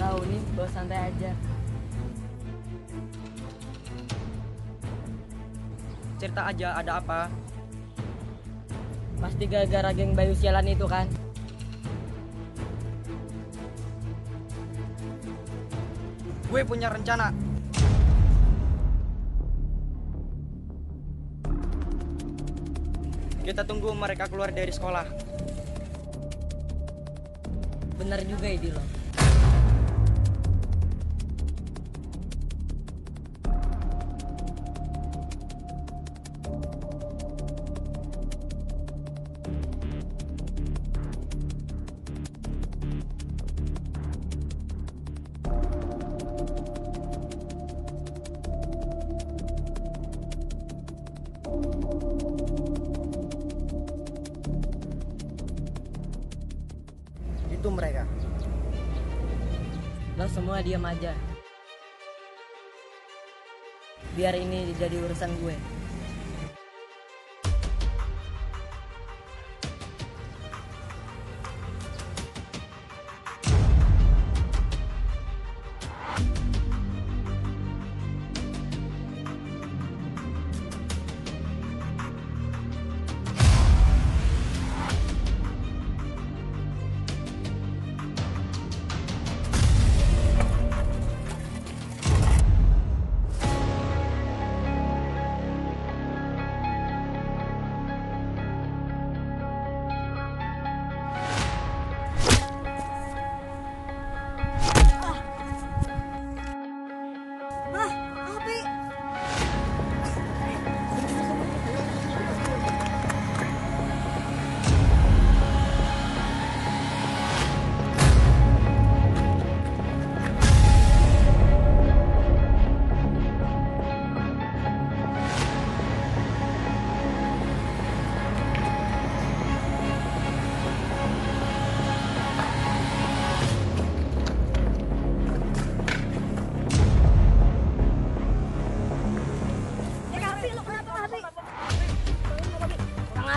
Tahu nih, bos santai aja. Cerita aja ada apa? Pasti gara-gara geng Bayu sialan itu kan. Gue punya rencana. Kita tunggu mereka keluar dari sekolah. Bener juga ide lo. Itu mereka. Lo semua diam aja. Biar ini jadi urusan gue.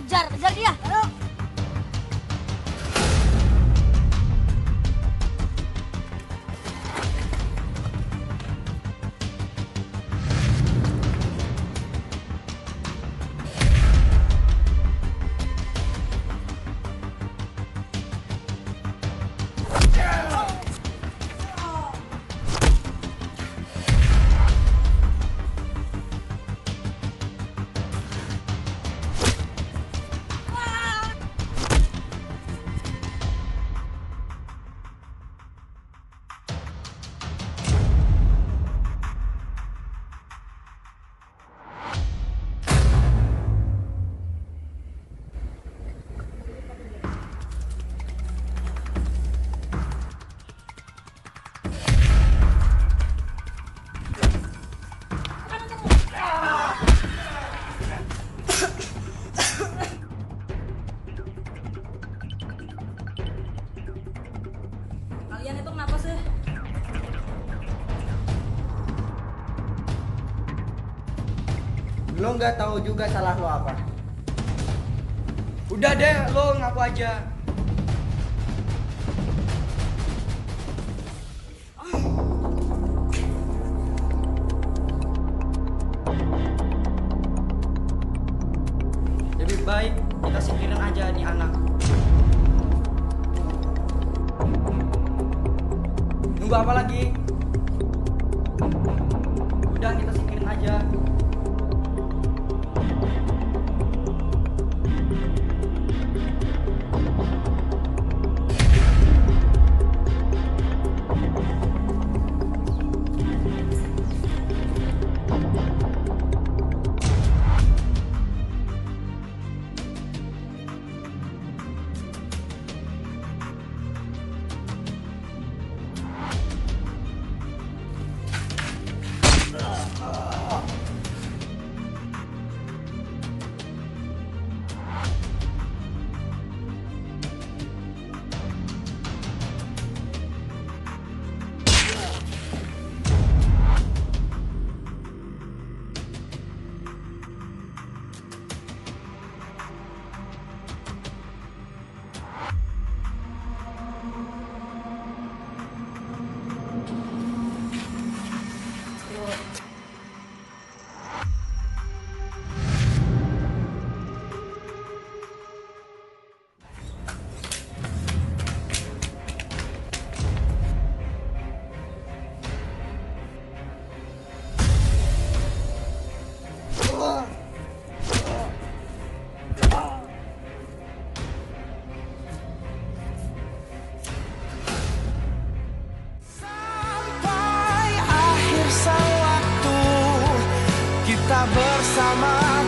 Kurang ajar, kejar dia. Lo nggak tahu juga salah lo apa. Udah deh, lo ngaku aja. Lebih baik kita singkirin aja nih anak. Nunggu apa lagi? Udah kita singkirin aja. Bersama